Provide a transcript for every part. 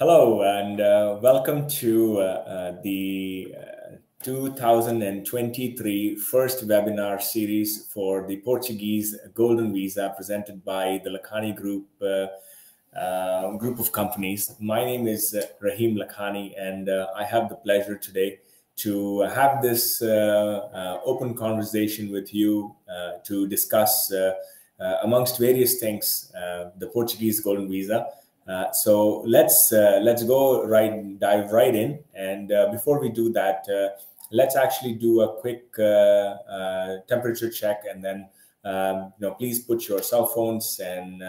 Hello, and uh, welcome to uh, uh, the uh, 2023 first webinar series for the Portuguese Golden Visa presented by the Lakhani Group uh, uh, group of companies. My name is Rahim Lakhani, and I have the pleasure today to have this open conversation with you to discuss, amongst various things, the Portuguese Golden Visa. Uh, so let's uh, let's go right dive right in. And uh, before we do that, uh, let's actually do a quick uh, temperature check, and then um, you know please put your cell phones and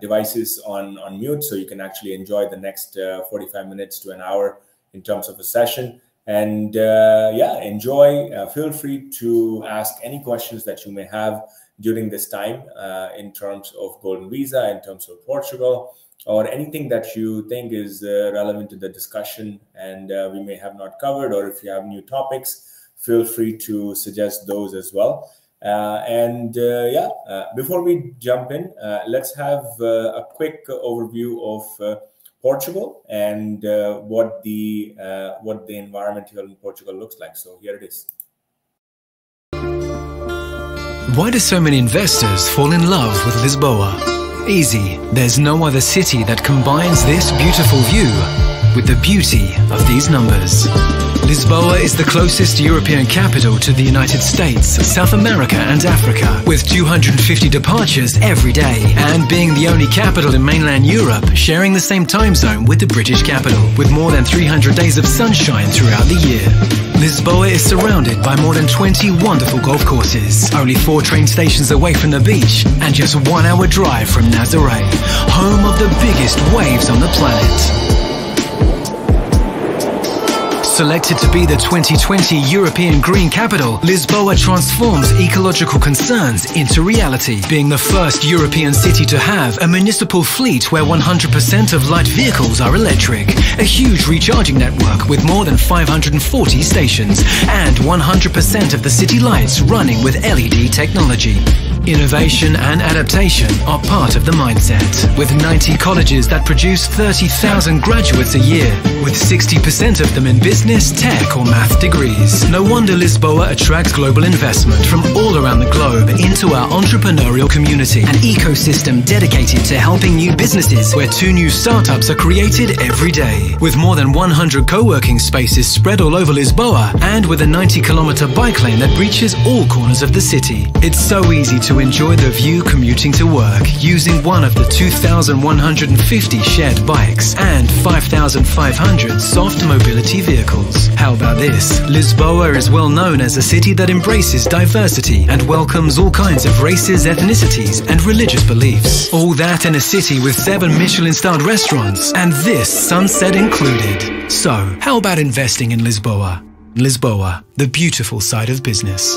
devices on on mute so you can actually enjoy the next 45 minutes to an hour in terms of a session. And yeah, enjoy. feel free to ask any questions that you may have during this time uh, in terms of golden visa in terms of portugal or anything that you think is uh, relevant to the discussion and uh, we may have not covered or if you have new topics feel free to suggest those as well uh, and uh, yeah uh, before we jump in let's have a quick overview of Portugal and what the what the environment here in Portugal looks like. So here it is. Why do so many investors fall in love with Lisboa? Easy, there's no other city that combines this beautiful view with the beauty of these numbers. Lisboa is the closest European capital to the United States, South America and Africa, with 250 departures every day, and being the only capital in mainland Europe sharing the same time zone with the British capital, with more than 300 days of sunshine throughout the year. Lisboa is surrounded by more than 20 wonderful golf courses, only four train stations away from the beach, and just one hour drive from Nazaré, home of the biggest waves on the planet. Selected to be the 2020 European Green Capital, Lisboa transforms ecological concerns into reality, being the first European city to have a municipal fleet where 100% of light vehicles are electric, a huge recharging network with more than 540 stations, and 100% of the city lights running with LED technology. Innovation and adaptation are part of the mindset, with 90 colleges that produce 30,000 graduates a year, with 60% of them in business, tech or math degrees. No wonder Lisboa attracts global investment from all around the globe into our entrepreneurial community, an ecosystem dedicated to helping new businesses where two new startups are created every day. With more than 100 co-working spaces spread all over Lisboa and with a 90 kilometer bike lane that reaches all corners of the city. It's so easy to enjoy the view commuting to work using one of the 2,150 shared bikes and 5,500 soft mobility vehicles. How about this? Lisboa is well known as a city that embraces diversity and welcomes all kinds of races, ethnicities, and religious beliefs. All that in a city with seven Michelin-starred restaurants, and this sunset included. So, how about investing in Lisboa? Lisboa, the beautiful side of business.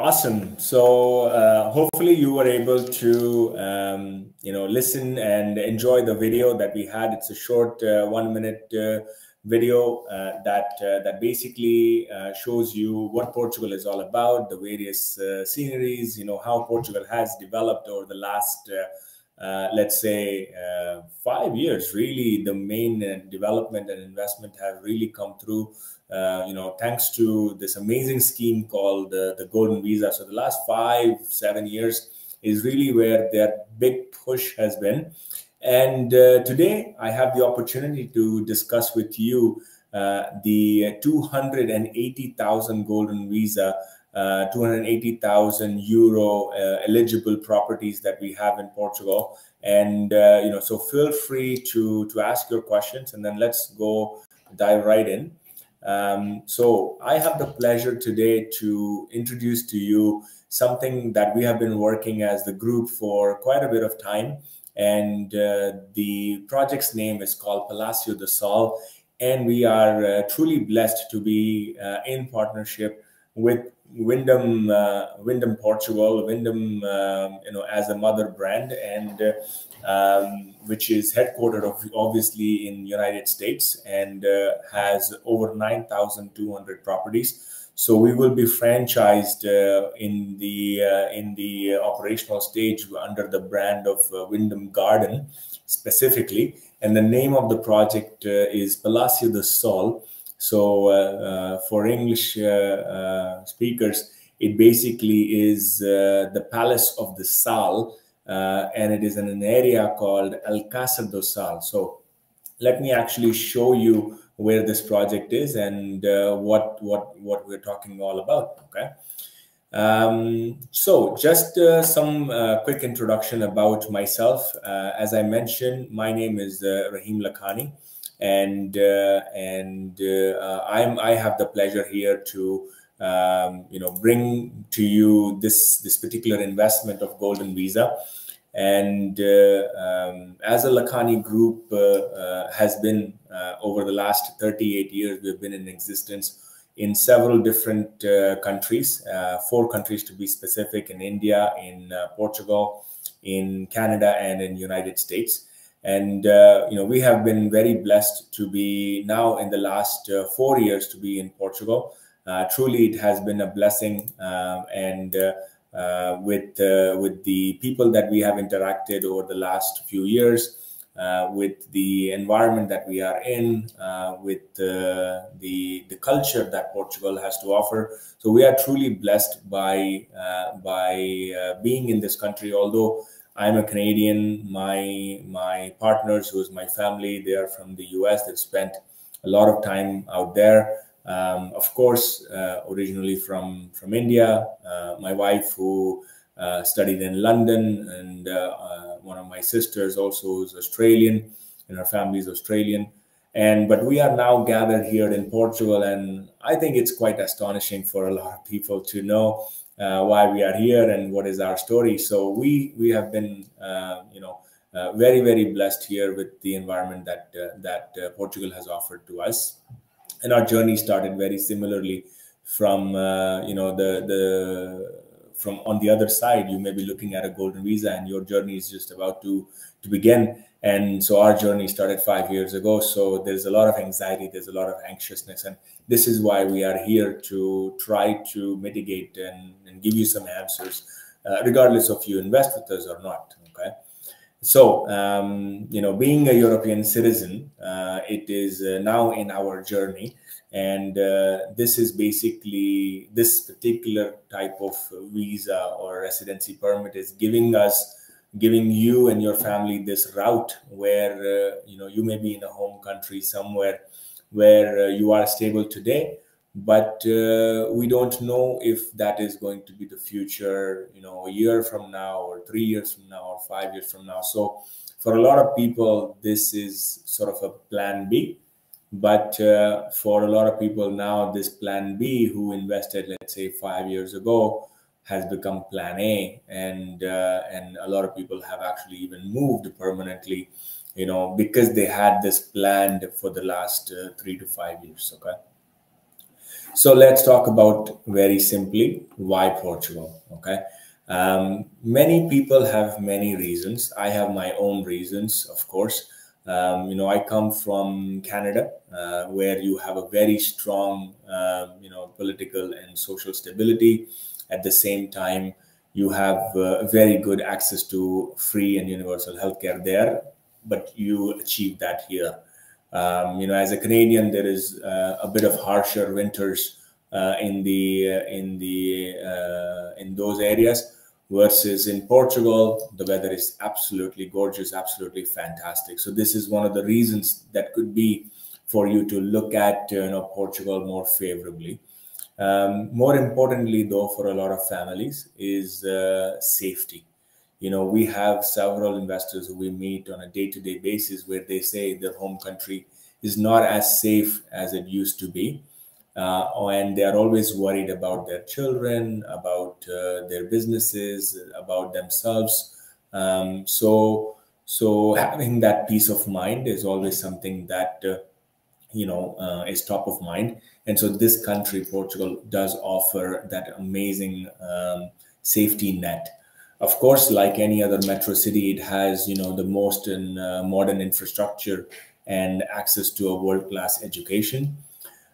Awesome. So uh, hopefully you were able to um, you know listen and enjoy the video that we had. It's a short uh, one minute uh, video uh, that uh, that basically uh, shows you what Portugal is all about, the various sceneries, you know how Portugal has developed over the last. let's say five years, really, the main development and investment have really come through uh, you know, thanks to this amazing scheme called uh, the Golden Visa. So the last five, seven years is really where their big push has been. And uh, today I have the opportunity to discuss with you uh, the 280,000 Golden Visa, uh, 280,000 euro eligible properties that we have in Portugal. And, you know, so feel free to, to ask your questions and then let's go dive right in. Um, so I have the pleasure today to introduce to you something that we have been working as the group for quite a bit of time. And uh, the project's name is called Palácio do Sal. And we are uh, truly blessed to be uh, in partnership with Wyndham, uh, Wyndham Portugal, Wyndham, um, you know, as a mother brand, and uh, um, which is headquartered of, obviously in United States and uh, has over 9,200 properties. So we will be franchised uh, in the uh, in the operational stage under the brand of uh, Wyndham Garden specifically, and the name of the project is Palácio do Sal. So for English speakers, it basically is the Palace of the Sal, and it is in an area called Alcácer do Sal. So let me actually show you where this project is and uh, what what what we're talking all about. Okay. Um, so just uh, some uh, quick introduction about myself. Uh, as I mentioned, my name is uh, Rahim Lakhani, and uh, and I'm I have the pleasure here to um, you know bring to you this this particular investment of Golden Visa. And uh, um, as a Lakhani group uh, uh, has been over the last 38 years, we've been in existence in several different countries, four countries to be specific, in India, in Portugal, in Canada, and in United States and uh, you know we have been very blessed to be now in the last uh, four years to be in portugal uh, truly it has been a blessing um, and uh, with uh, with the people that we have interacted over the last few years, uh, with the environment that we are in, with the the culture that Portugal has to offer. So we are truly blessed by by being in this country. Although I'm a Canadian, my my partners, who is my family, they are from the U.S. They've spent a lot of time out there. Um, of course, uh, originally from from India. Uh, my wife, who uh, studied in London, and uh, uh, one of my sisters also is Australian, and her family is Australian. And but we are now gathered here in Portugal, and I think it's quite astonishing for a lot of people to know why we are here and what is our story. So we we have been, you know. Uh, very very blessed here with the environment that uh, that uh, Portugal has offered to us and our journey started very similarly from uh, you know the the from on the other side you may be looking at a golden visa and your journey is just about to to begin. And so our journey started five years ago. So there's a lot of anxiety there's a lot of anxiousness. And this is why we are here to try to mitigate and, and give you some answers uh, regardless of you invest with us or not okay? So, um, you know, being a European citizen, uh, it is uh, now in our journey. And uh, this is basically this particular type of visa or residency permit is giving us, giving you and your family this route where, uh, you know, you may be in a home country somewhere where uh, you are stable today but uh, we don't know if that is going to be the future you know a year from now or three years from now or five years from now. So for a lot of people this is sort of a plan b but uh, for a lot of people now this plan b who invested let's say five years ago has become plan a and uh, and a lot of people have actually even moved permanently you know because they had this planned for the last uh, three to five years okay so let's talk about very simply why Portugal. Okay. Um, many people have many reasons. I have my own reasons, of course. Um, you know, I come from Canada, uh, where you have a very strong, um, you know, political and social stability. At the same time, you have uh, very good access to free and universal healthcare there, but you achieve that here. Um, you know, as a Canadian, there is uh, a bit of harsher winters uh, in the uh, in the uh, in those areas. Versus in Portugal, the weather is absolutely gorgeous, absolutely fantastic. So this is one of the reasons that could be for you to look at you know Portugal more favorably. Um, more importantly, though, for a lot of families, is uh, safety you know we have several investors who we meet on a day-to-day basis where they say their home country is not as safe as it used to be uh, and they are always worried about their children about uh, their businesses about themselves. Um, so so having that peace of mind is always something that uh, you know uh, is top of mind. And so this country portugal does offer that amazing um, safety net. Of course, like any other metro city, it has you know the most in, uh, modern infrastructure and access to a world class education.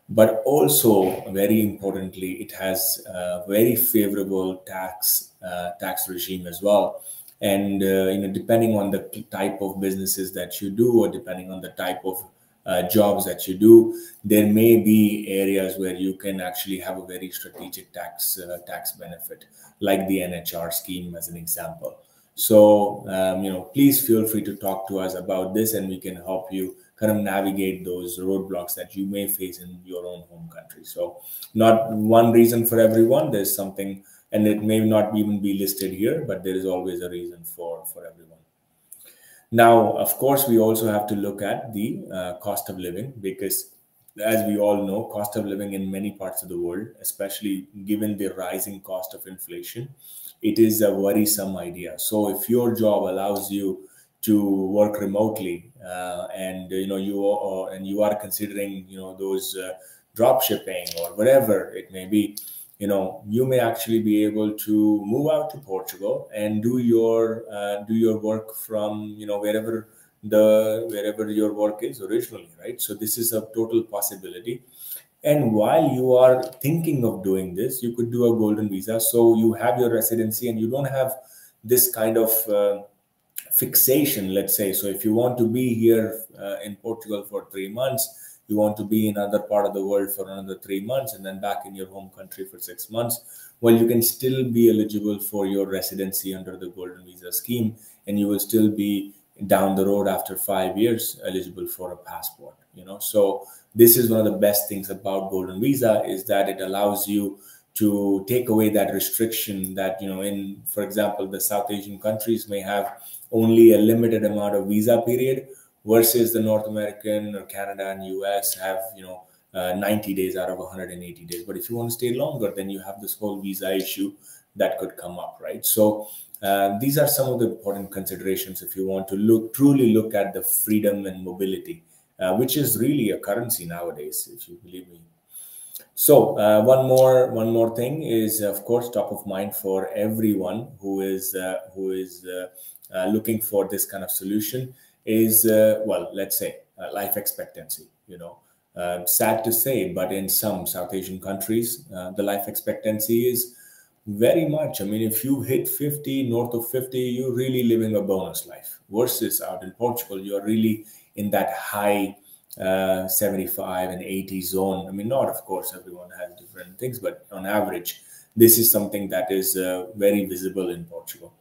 But also very importantly, it has a very favorable tax uh, tax regime as well. And uh, you know, depending on the type of businesses that you do, or depending on the type of uh, jobs that you do, there may be areas where you can actually have a very strategic tax uh, tax benefit, like the NHR scheme as an example. So um, you know, please feel free to talk to us about this, and we can help you kind of navigate those roadblocks that you may face in your own home country. So, not one reason for everyone. There's something, and it may not even be listed here, but there is always a reason for for everyone. Now, of course, we also have to look at the uh, cost of living because, as we all know, cost of living in many parts of the world, especially given the rising cost of inflation, it is a worrisome idea. So, if your job allows you to work remotely uh, and you know you are, and you are considering you know those uh, drop shipping or whatever it may be you know you may actually be able to move out to portugal and do your uh, do your work from you know wherever the wherever your work is originally right? So this is a total possibility. And while you are thinking of doing this you could do a golden visa. So you have your residency and you don't have this kind of uh, fixation let's say. So if you want to be here uh, in portugal for 3 months you want to be in another part of the world for another three months and then back in your home country for six months well you can still be eligible for your residency under the golden visa scheme and you will still be down the road after five years eligible for a passport you know. So this is one of the best things about golden visa is that it allows you to take away that restriction that you know in for example the south asian countries may have only a limited amount of visa period versus the North American or Canada and US have, you know, uh, 90 days out of 180 days. But if you want to stay longer, then you have this whole visa issue that could come up, right? So uh, these are some of the important considerations if you want to look truly look at the freedom and mobility, uh, which is really a currency nowadays, if you believe me. So uh, one more one more thing is of course top of mind for everyone who is uh, who is uh, looking for this kind of solution is uh, well let's say uh, life expectancy you know. Um, sad to say but in some south asian countries uh, the life expectancy is very much i mean if you hit 50 north of 50 you're really living a bonus life versus out in portugal you're really in that high uh, 75 and 80 zone. I mean not of course everyone has different things but on average this is something that is uh, very visible in portugal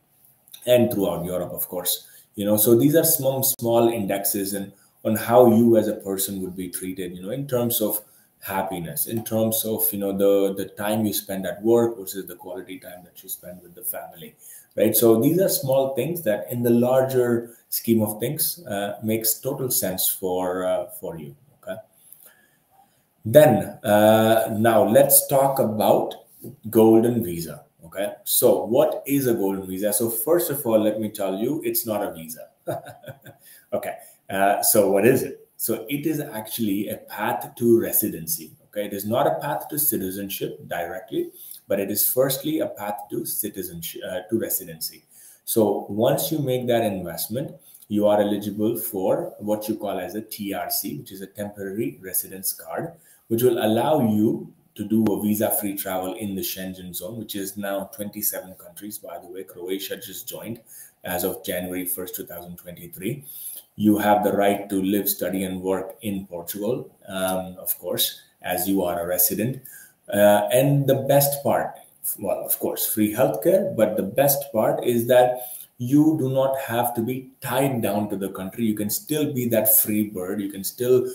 and throughout europe of course you know. So these are some small indexes and on how you as a person would be treated you know in terms of happiness in terms of you know the the time you spend at work versus the quality time that you spend with the family right? So these are small things that in the larger scheme of things uh, makes total sense for uh, for you okay? Then uh, now let's talk about golden visa Okay, so what is a golden visa? So first of all, let me tell you, it's not a visa. okay, uh, so what is it? So it is actually a path to residency. Okay, it is not a path to citizenship directly, but it is firstly a path to citizenship uh, to residency. So once you make that investment, you are eligible for what you call as a TRC, which is a temporary residence card, which will allow you to do a visa-free travel in the Schengen zone, which is now 27 countries. By the way, Croatia just joined as of January 1st, 2023. You have the right to live, study, and work in Portugal, um, of course, as you are a resident. Uh, and the best part, well, of course, free healthcare, but the best part is that you do not have to be tied down to the country. You can still be that free bird. You can still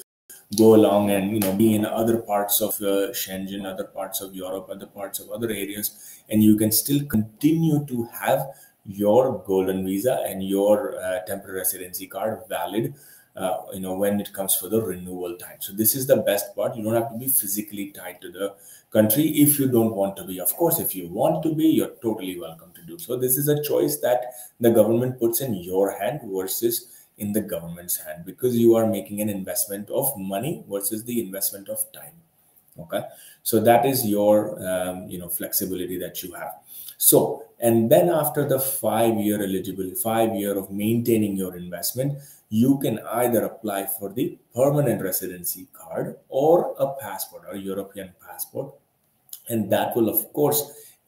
go along and you know be in other parts of uh, Schengen, other parts of Europe, other parts of other areas, and you can still continue to have your golden visa and your uh, temporary residency card valid. Uh, you know when it comes for the renewal time. So this is the best part. You don't have to be physically tied to the country if you don't want to be. Of course, if you want to be, you're totally welcome to do so. This is a choice that the government puts in your hand versus in the government's hand because you are making an investment of money versus the investment of time okay so that is your um, you know flexibility that you have So, and then after the five year eligibility, five year of maintaining your investment, you can either apply for the permanent residency card or a passport, or European passport. And that will, of course,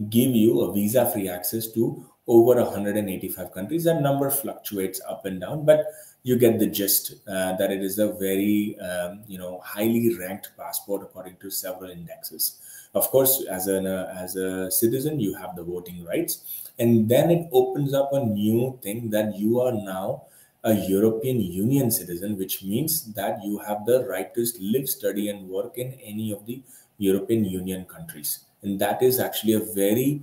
give you a visa free access to over 185 countries. That number fluctuates up and down, but you get the gist uh, that it is a very um, you know highly ranked passport according to several indexes of course as an uh, as a citizen you have the voting rights and then it opens up a new thing that you are now a european union citizen which means that you have the right to live study and work in any of the european union countries and that is actually a very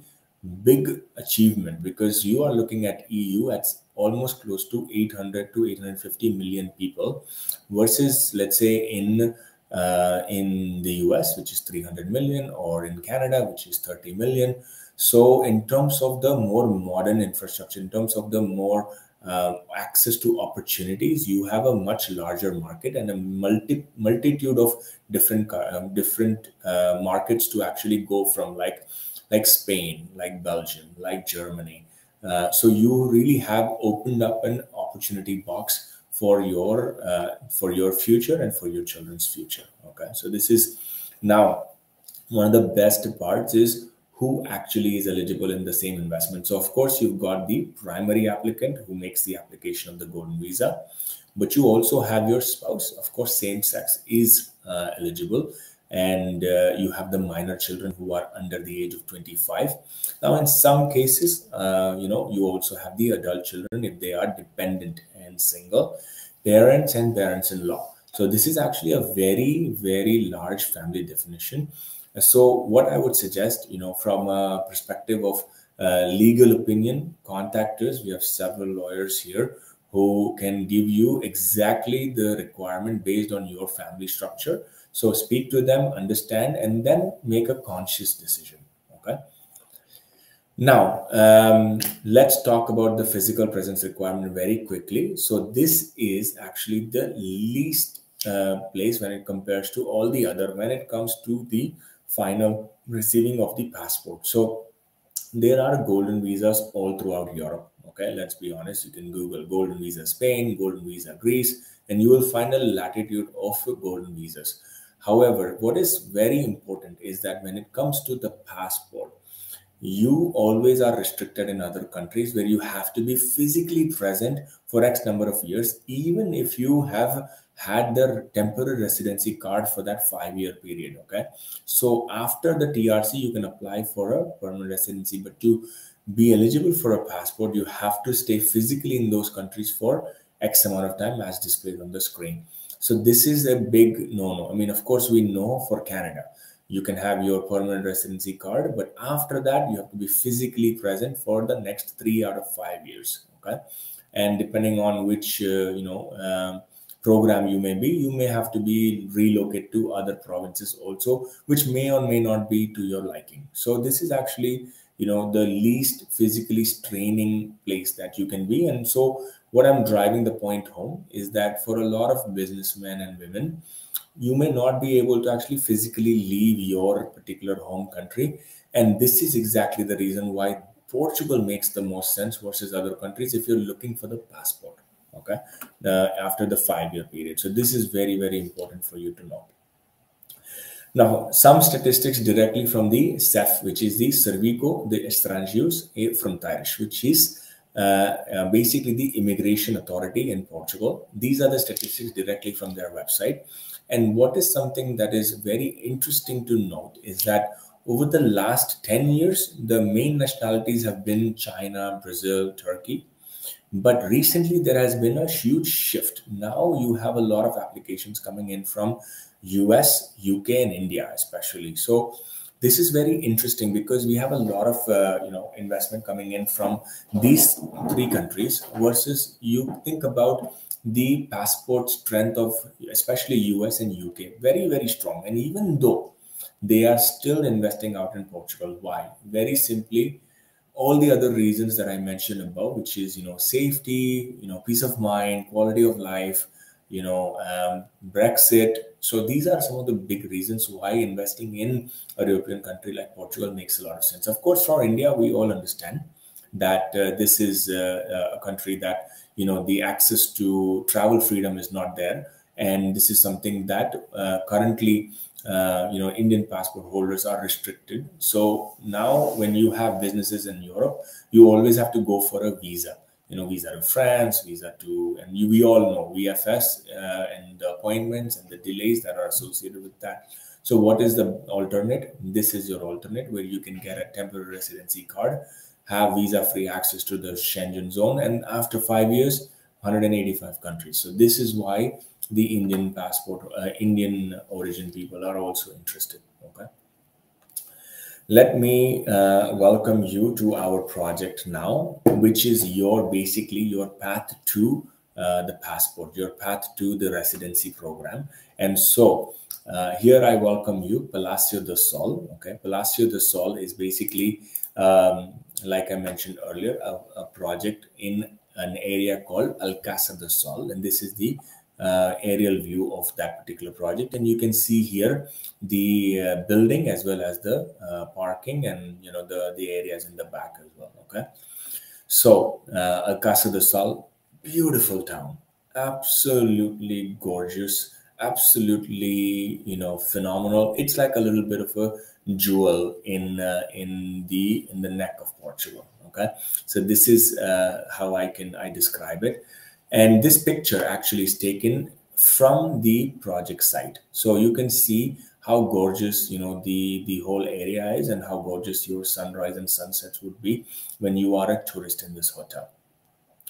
big achievement because you are looking at eu at almost close to 800 to 850 million people versus let's say in uh, in the US which is 300 million or in Canada which is 30 million. So in terms of the more modern infrastructure in terms of the more uh, access to opportunities you have a much larger market and a multi multitude of different uh, different uh, markets to actually go from. Like like Spain like Belgium like Germany uh, so you really have opened up an opportunity box for your uh, for your future and for your children's future. Okay, so this is now one of the best parts is who actually is eligible in the same investment. So of course you've got the primary applicant who makes the application of the golden visa, but you also have your spouse. Of course, same sex is uh, eligible and uh, you have the minor children who are under the age of 25 now in some cases uh, you know you also have the adult children if they are dependent and single parents and parents-in-law. So this is actually a very very large family definition. So what i would suggest you know from a perspective of uh, legal opinion contact us. We have several lawyers here who can give you exactly the requirement based on your family structure so speak to them, understand, and then make a conscious decision. Okay. Now, um, let's talk about the physical presence requirement very quickly. So this is actually the least uh, place when it compares to all the other when it comes to the final receiving of the passport. So there are golden visas all throughout Europe. Okay, let's be honest. You can Google golden visa Spain, golden visa Greece, and you will find a latitude of golden visas. However, what is very important is that when it comes to the passport, you always are restricted in other countries where you have to be physically present for X number of years, even if you have had the temporary residency card for that five year period. Okay. So after the TRC, you can apply for a permanent residency, but to be eligible for a passport, you have to stay physically in those countries for X amount of time as displayed on the screen. So this is a big no-no. I mean, of course, we know for Canada, you can have your permanent residency card, but after that, you have to be physically present for the next three out of five years. Okay, and depending on which uh, you know um, program you may be, you may have to be relocated to other provinces also, which may or may not be to your liking. So this is actually you know the least physically straining place that you can be, and so what I'm driving the point home is that for a lot of businessmen and women, you may not be able to actually physically leave your particular home country. And this is exactly the reason why Portugal makes the most sense versus other countries if you're looking for the passport, okay, after the five year period. So, this is very, very important for you to know. Now, some statistics directly from the SEF, which is the Serviço de Estrangeiros eh, e Fronteiras, which is Uh, uh, basically the immigration authority in Portugal. These are the statistics directly from their website. And what is something that is very interesting to note is that over the last 10 years, the main nationalities have been China, Brazil, Turkey. But recently, there has been a huge shift. Now you have a lot of applications coming in from US, UK, and India, especially. So this is very interesting because we have a lot of uh, you know investment coming in from these three countries versus you think about the passport strength of especially US and UK very very strong and even though they are still investing out in Portugal why very simply all the other reasons that I mentioned above which is you know safety you know peace of mind quality of life you know, um, Brexit. So these are some of the big reasons why investing in a European country like Portugal makes a lot of sense. Of course, for India, we all understand that uh, this is uh, a country that you know the access to travel freedom is not there, and this is something that uh, currently uh, you know indian passport holders are restricted. So now when you have businesses in europe you always have to go for a visa you know visa to france visa to and we all know vfs uh, and the appointments and the delays that are associated with that so what is the alternate this is your alternate where you can get a temporary residency card have visa free access to the schengen zone and after five years 185 countries so this is why the Indian passport, uh, Indian origin people are also interested. Okay. Let me uh, welcome you to our project now, which is your basically your path to uh, the passport, your path to the residency program. And so uh, here I welcome you, Palácio do Sal. Okay, Palácio do Sal is basically, um, like I mentioned earlier, a, a project in an area called Alcácer do Sal, and this is the uh, aerial view of that particular project. And you can see here the uh, building as well as the uh, parking and you know the the areas in the back as well okay? So uh, Alcácer do Sal beautiful town. Absolutely gorgeous. Absolutely you know phenomenal. It's like a little bit of a jewel in uh, in the in the neck of Portugal okay? So this is uh, how I can I describe it and this picture actually is taken from the project site. So you can see how gorgeous, you know, the, the whole area is and how gorgeous your sunrise and sunsets would be when you are a tourist in this hotel.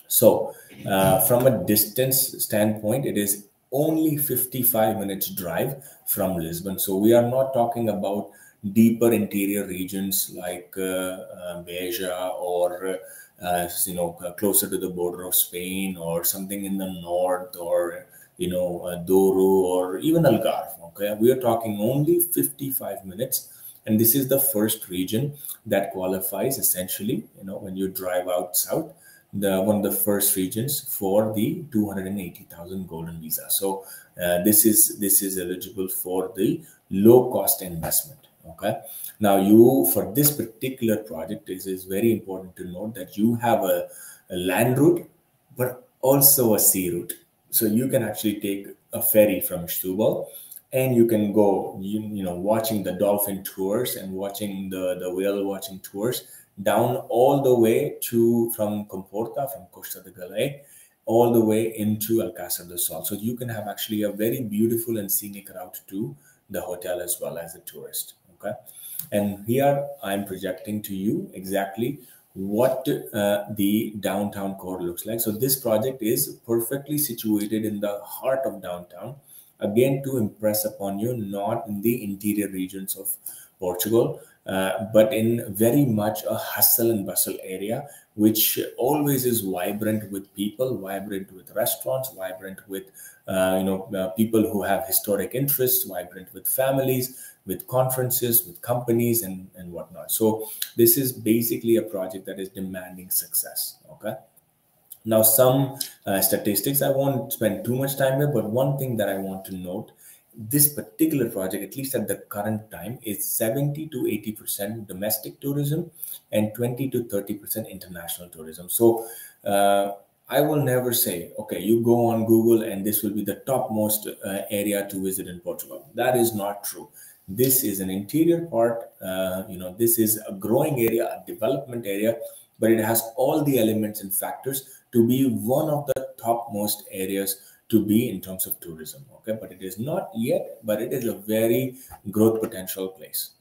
So uh, from a distance standpoint, it is only 55 minutes drive from Lisbon. So we are not talking about deeper interior regions like uh, uh, Beja or uh, you know closer to the border of Spain or something in the north or you know uh, Douro or even Algarve. Okay, we are talking only 55 minutes, and this is the first region that qualifies essentially. You know when you drive out south, the one of the first regions for the 280,000 golden visa. So uh, this is this is eligible for the low cost investment okay? Now you for this particular project is is very important to note that you have a, a land route but also a sea route. So you can actually take a ferry from Setúbal and you can go you, you know watching the dolphin tours and watching the the whale watching tours down all the way to from Comporta from Costa de Galé all the way into Alcácer do Sal. So you can have actually a very beautiful and scenic route to the hotel as well as a tourist okay? And here i'm projecting to you exactly what uh, the downtown core looks like. So this project is perfectly situated in the heart of downtown again to impress upon you not in the interior regions of portugal uh, but in very much a hustle and bustle area which always is vibrant with people vibrant with restaurants vibrant with uh, you know uh, people who have historic interests vibrant with families with conferences, with companies, and, and whatnot. So this is basically a project that is demanding success. Okay. Now, some uh, statistics I won't spend too much time with, but one thing that I want to note this particular project, at least at the current time, is 70 to 80% domestic tourism and 20 to 30% international tourism. So, uh, I will never say, okay, you go on Google and this will be the topmost uh, area to visit in Portugal. That is not true. This is an interior part. Uh, you know, this is a growing area, a development area, but it has all the elements and factors to be one of the topmost areas to be in terms of tourism. Okay, but it is not yet, but it is a very growth potential place.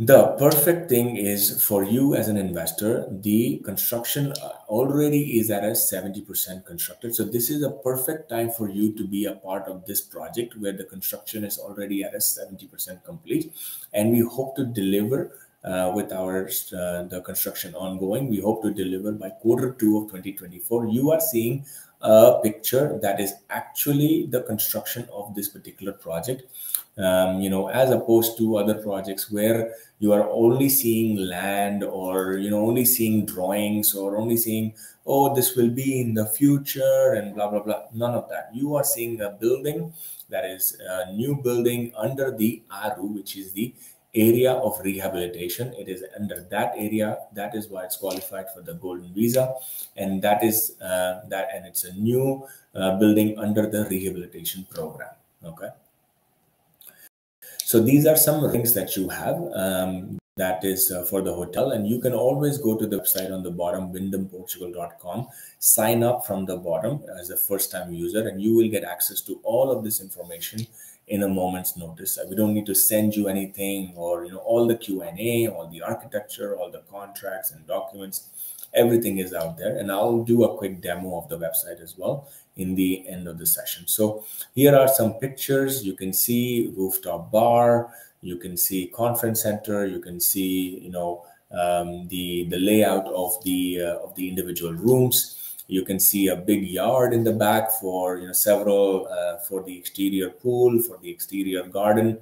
The perfect thing is for you as an investor, the construction already is at a 70% constructed. So this is a perfect time for you to be a part of this project where the construction is already at a 70% complete. And we hope to deliver uh, with our uh, the construction ongoing. We hope to deliver by quarter two of 2024. You are seeing a picture that is actually the construction of this particular project. Um, you know as opposed to other projects where you are only seeing land or you know only seeing drawings or only seeing oh this will be in the future and blah blah blah. None of that. You are seeing a building that is a new building under the aru which is the area of rehabilitation. It is under that area. That is why it's qualified for the golden visa. And that is uh, that and it's a new uh, building under the rehabilitation program. Okay? So these are some things that you have um, that is uh, for the hotel. And you can always go to the website on the bottom wyndhamportugal.com sign up from the bottom as a first time user and you will get access to all of this information in a moment's notice. We don't need to send you anything or you know all the Q&A, all the architecture, all the contracts and documents. Everything is out there and I'll do a quick demo of the website as well in the end of the session. So here are some pictures. You can see rooftop bar, you can see conference center, you can see you know um, the the layout of the uh, of the individual rooms you can see a big yard in the back for you know several uh, for the exterior pool, for the exterior garden.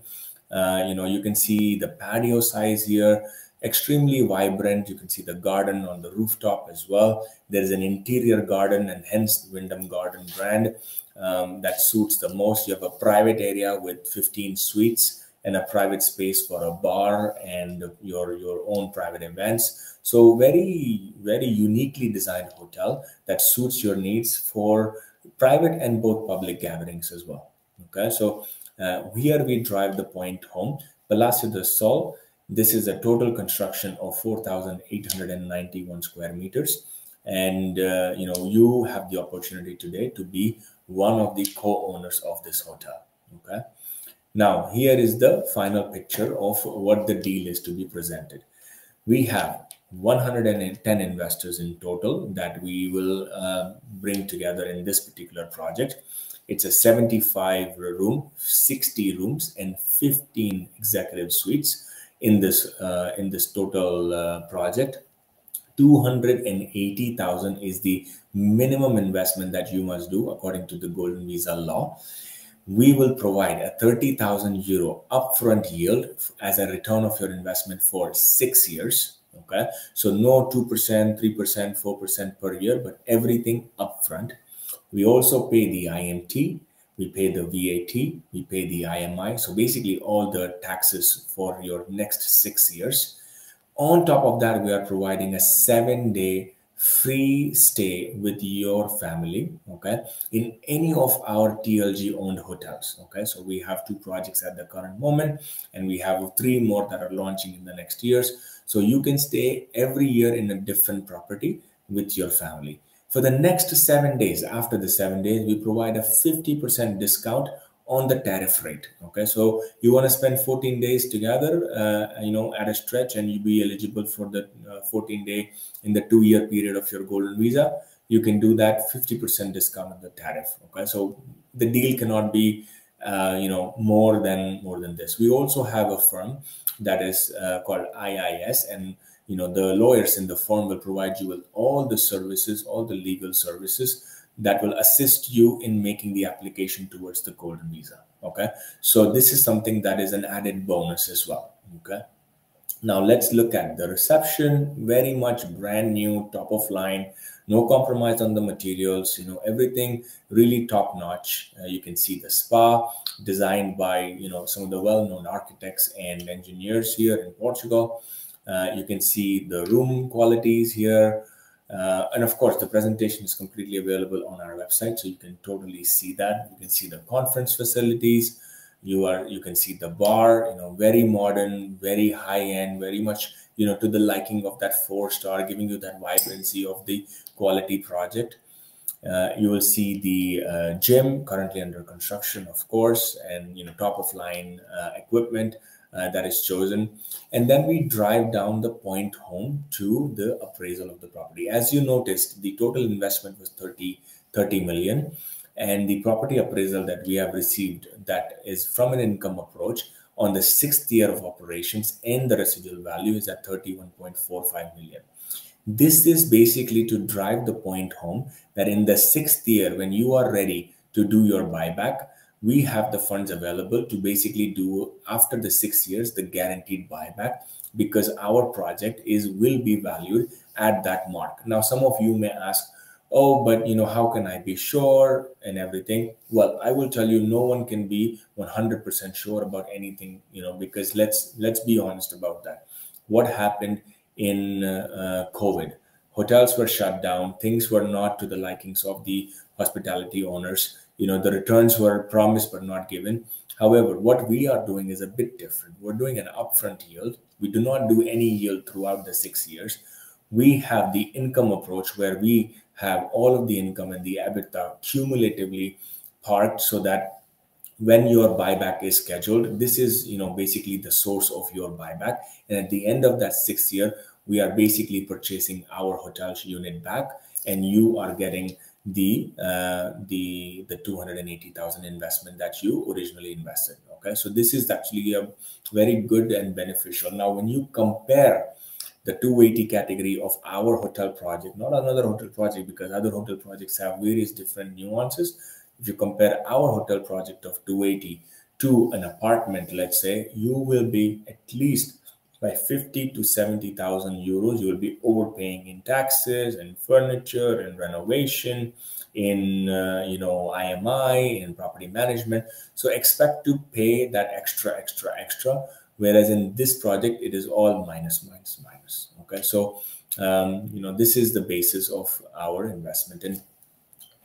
Uh, you know you can see the patio size here, extremely vibrant. You can see the garden on the rooftop as well. There is an interior garden and hence Wyndham Garden brand um, that suits the most. You have a private area with 15 suites and a private space for a bar and your your own private events so very, very uniquely designed hotel that suits your needs for private and both public gatherings as well. Okay, so uh, here we drive the point home. Palacio del Sol, this is a total construction of 4,891 square meters. And, uh, you know, you have the opportunity today to be one of the co-owners of this hotel. Okay. Now, here is the final picture of what the deal is to be presented. We have 110 investors in total that we will uh, bring together in this particular project. It's a 75 room, 60 rooms, and 15 executive suites in this uh, in this total uh, project. 280,000 is the minimum investment that you must do according to the Golden Visa law. We will provide a 30,000 euro upfront yield as a return of your investment for six years okay? So no 2% 3% 4% per year but everything upfront. We also pay the imt we pay the vat we pay the imi so basically all the taxes for your next six years. On top of that we are providing a seven day free stay with your family okay in any of our tlg owned hotels okay so we have two projects at the current moment and we have three more that are launching in the next years so you can stay every year in a different property with your family. For the next seven days, after the seven days, we provide a 50% discount on the tariff rate. Okay, so you want to spend 14 days together, uh, you know, at a stretch, and you be eligible for the uh, 14 day in the two year period of your golden visa. You can do that 50% discount on the tariff. Okay, so the deal cannot be, uh, you know, more than more than this. We also have a firm that is uh, called IIS, and you know the lawyers in the firm will provide you with all the services, all the legal services that will assist you in making the application towards the golden visa. Okay, so this is something that is an added bonus as well. Okay. Now let's look at the reception. Very much brand new, top of line, no compromise on the materials. You know everything really top notch. Uh, you can see the spa designed by you know some of the well-known architects and engineers here in Portugal. Uh, you can see the room qualities here. Uh, and of course, the presentation is completely available on our website, so you can totally see that. You can see the conference facilities. You are you can see the bar. You know, very modern, very high end, very much you know to the liking of that four star, giving you that vibrancy of the quality project. Uh, you will see the uh, gym currently under construction, of course, and you know top of line uh, equipment uh, that is chosen. And then we drive down the point home to the appraisal of the property. As you noticed, the total investment was 30, 30 million, and the property appraisal that we have received that is from an income approach on the sixth year of operations and the residual value is at 31.45 million This is basically to drive the point home that in the sixth year, when you are ready to do your buyback, we have the funds available to basically do after the six years the guaranteed buyback because our project is will be valued at that mark. Now, some of you may ask, oh but you know how can i be sure and everything? Well i will tell you no one can be 100% sure about anything you know because let's let's be honest about that. What happened in uh, covid? Hotels were shut down. Things were not to the likings of the hospitality owners you know the returns were promised but not given. However what we are doing is a bit different. We're doing an upfront yield. We do not do any yield throughout the 6 years. We have the income approach where we have all of the income and the EBITDA cumulatively parked so that when your buyback is scheduled, this is you know basically the source of your buyback. And at the end of that sixth year, we are basically purchasing our hotel unit back, and you are getting the uh, the the 280,000 investment that you originally invested. Okay, so this is actually a very good and beneficial. Now, when you compare the 280 category of our hotel project, not another hotel project, because other hotel projects have various different nuances. If you compare our hotel project of 280 to an apartment, let's say, you will be at least by 50 to 70,000 euros. You will be overpaying in taxes and furniture and renovation, in uh, you know IMI, in property management. So expect to pay that extra, extra, extra whereas in this project it is all minus minus minus okay so um, you know this is the basis of our investment and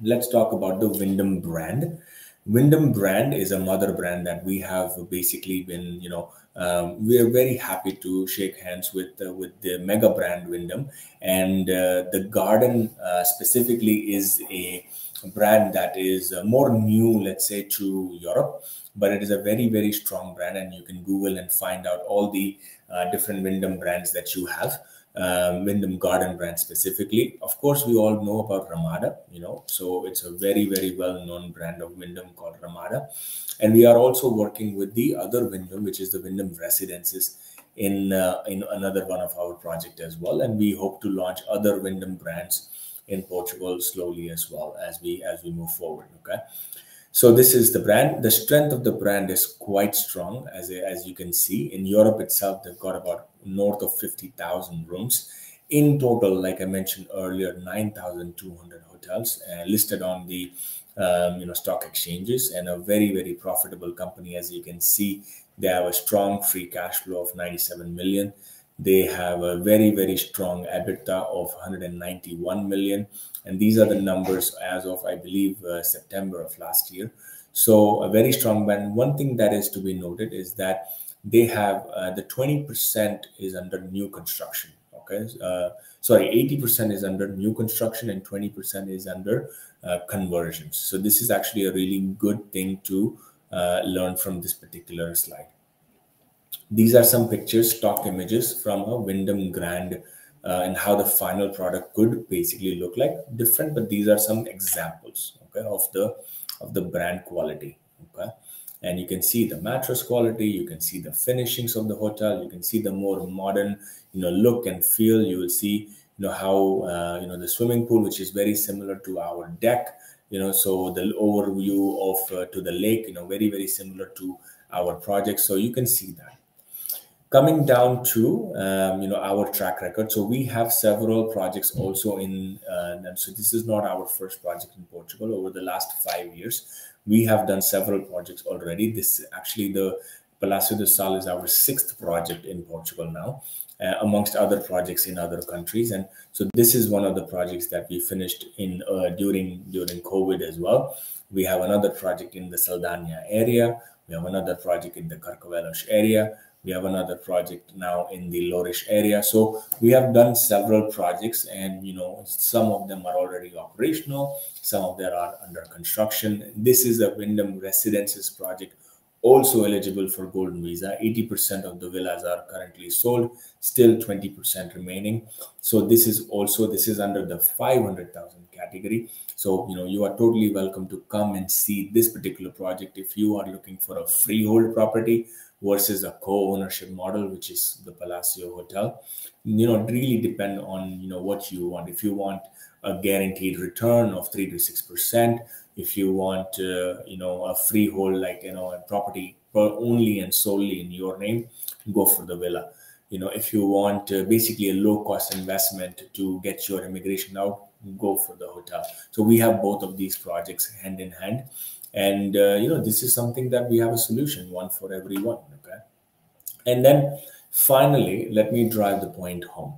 let's talk about the wyndham brand wyndham brand is a mother brand that we have basically been you know um, we are very happy to shake hands with uh, with the mega brand wyndham. And uh, the garden uh, specifically is a brand that is uh, more new let's say to europe but it is a very very strong brand. And you can google and find out all the uh, different wyndham brands that you have um, wyndham garden brand specifically. Of course we all know about ramada you know so it's a very very well known brand of wyndham called ramada. And we are also working with the other wyndham which is the wyndham residences in uh, in another one of our project as well. And we hope to launch other wyndham brands in portugal slowly as well as we as we move forward okay so this is the brand. The strength of the brand is quite strong, as, as you can see. In Europe itself, they've got about north of 50,000 rooms. In total, like I mentioned earlier, 9,200 hotels uh, listed on the um, you know stock exchanges and a very very profitable company. As you can see, they have a strong free cash flow of 97 million. They have a very, very strong EBITDA of 191 million. And these are the numbers as of, I believe, uh, September of last year. So a very strong brand. One thing that is to be noted is that they have uh, the 20% is under new construction. Okay. Uh, sorry, 80% is under new construction and 20% is under uh, conversions. So this is actually a really good thing to uh, learn from this particular slide. These are some pictures, stock images from a Wyndham Grand uh, and how the final product could basically look like. Different, but these are some examples okay, of the of the brand quality. Okay, and you can see the mattress quality, you can see the finishings of the hotel, you can see the more modern, you know, look and feel. You will see, you know, how uh, you know the swimming pool, which is very similar to our deck. You know, so the overview of uh, to the lake, you know, very very similar to our project. So you can see that coming down to um, you know our track record. So we have several projects also in uh, so this is not our first project in portugal. Over the last five years we have done several projects already. This actually the Palácio do Sal is our sixth project in portugal now uh, amongst other projects in other countries. And so this is one of the projects that we finished in uh, during during covid as well. We have another project in the Saldanha area. We have another project in the Carcavelos area we have another project now in the Loures area. So we have done several projects, and you know some of them are already operational, some of them are under construction. This is a Wyndham Residences project also eligible for golden visa 80% of the villas are currently sold still 20% remaining so this is also this is under the 500000 category so you know you are totally welcome to come and see this particular project if you are looking for a freehold property versus a co-ownership model which is the Palácio hotel. You know really depend on you know what you want. If you want a guaranteed return of 3 to 6 percent if you want uh, you know a freehold like you know a property only and solely in your name go for the villa. You know if you want uh, basically a low cost investment to get your immigration out go for the hotel. So we have both of these projects hand in hand and uh, you know this is something that we have a solution one for everyone okay? And then finally let me drive the point home.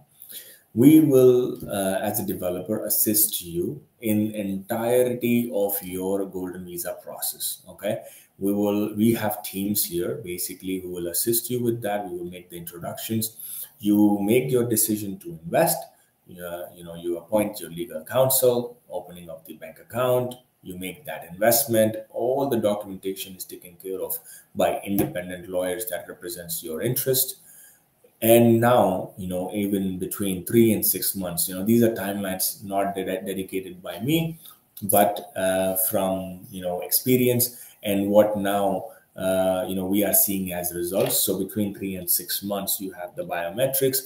We will uh, as a developer assist you in entirety of your golden visa process okay? We will we have teams here. Basically who will assist you with that. We will make the introductions. You make your decision to invest. Uh, you know you appoint your legal counsel opening of the bank account you make that investment all the documentation is taken care of by independent lawyers that represents your interest. And now you know even between three and six months you know these are timelines not ded- dedicated by me but uh, from you know experience and what now uh, you know we are seeing as results. So between three and six months you have the biometrics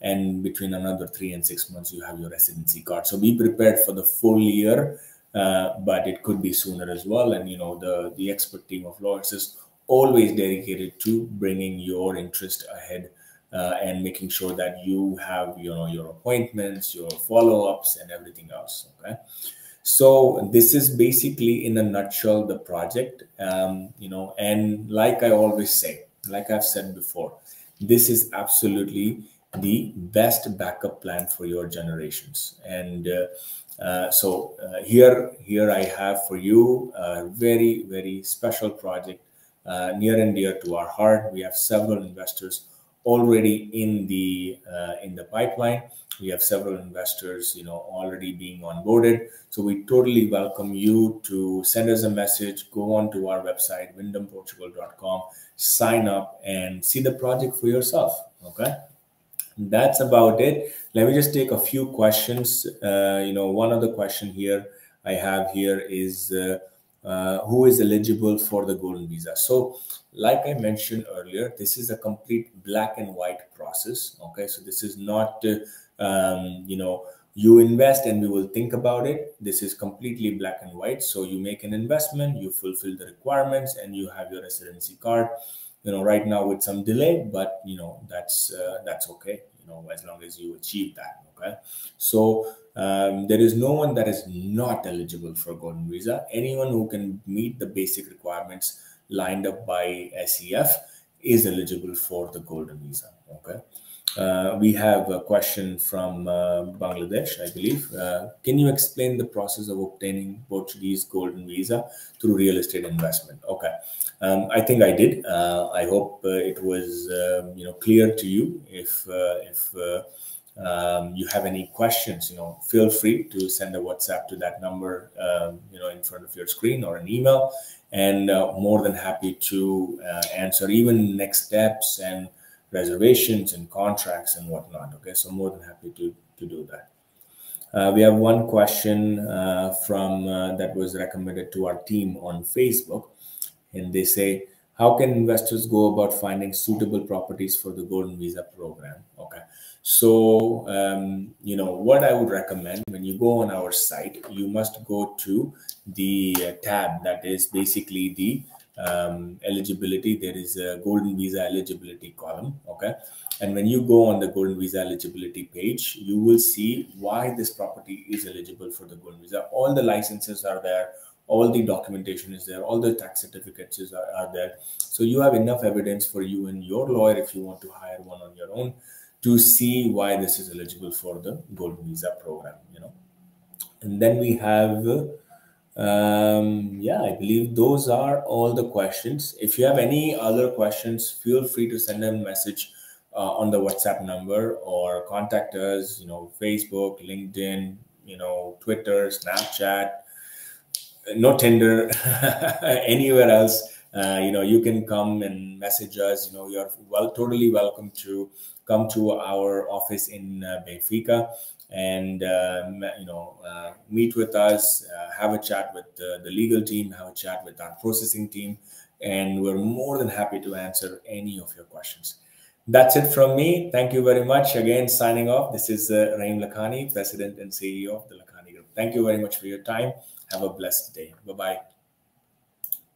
and between another three and six months you have your residency card. So be prepared for the full year uh, but it could be sooner as well. And you know the the expert team of lawyers is always dedicated to bringing your interest ahead uh, and making sure that you have you know your appointments your follow-ups and everything else okay? So this is basically in a nutshell the project. Um, you know and like i always say like i've said before this is absolutely the best backup plan for your generations. And uh, uh, so uh, here here i have for you a very very special project uh, near and dear to our heart we have several investors already in the uh, in the pipeline. We have several investors, you know, already being onboarded. So we totally welcome you to send us a message. Go on to our website, wyndhamportugal.com, sign up, and see the project for yourself. Okay, that's about it. Let me just take a few questions. Uh, you know, one other question here I have here is. Uh, uh, who is eligible for the golden visa so like i mentioned earlier this is a complete black and white process okay so this is not uh, um, you know you invest and we will think about it this is completely black and white so you make an investment you fulfill the requirements and you have your residency card you know right now with some delay but you know that's uh, that's okay you know as long as you achieve that okay? So um, there is no one that is not eligible for golden visa. Anyone who can meet the basic requirements lined up by SEF is eligible for the golden visa okay uh, we have a question from uh, Bangladesh, I believe. Uh, can you explain the process of obtaining Portuguese golden visa through real estate investment? Okay, um, I think I did. Uh, I hope uh, it was um, you know clear to you. If uh, if um, you have any questions, you know, feel free to send a WhatsApp to that number, um, you know, in front of your screen or an email, and more than happy to answer even next steps and reservations and contracts and whatnot. Okay, so more than happy to to do that. Uh, we have one question uh, from uh, that was recommended to our team on Facebook, and they say, "How can investors go about finding suitable properties for the Golden Visa program?" Okay, so um, you know what I would recommend when you go on our site, you must go to the tab that is basically the um, eligibility, there is a golden visa eligibility column. Okay. And when you go on the golden visa eligibility page, you will see why this property is eligible for the golden visa. All the licenses are there, all the documentation is there, all the tax certificates are, are there. So you have enough evidence for you and your lawyer if you want to hire one on your own to see why this is eligible for the golden visa program, you know. And then we have um, yeah, I believe those are all the questions. If you have any other questions, feel free to send a message uh, on the WhatsApp number or contact us, you know, Facebook, LinkedIn, you know, Twitter, Snapchat, no Tinder, anywhere else. uh, you know, you can come and message us. You know, you're well, totally welcome to come to our office in uh, Benfica and uh, you know uh, meet with us, uh, have a chat with the, the legal team, have a chat with our processing team, and we're more than happy to answer any of your questions. That's it from me. Thank you very much. Again, signing off. This is uh, Rahim Lakhani, President and CEO of the Lakhani Group. Thank you very much for your time. Have a blessed day. Bye bye.